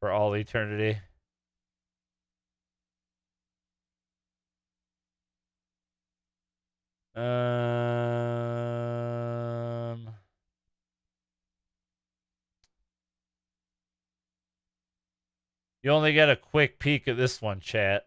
for all eternity. Um, you only get a quick peek at this one, chat.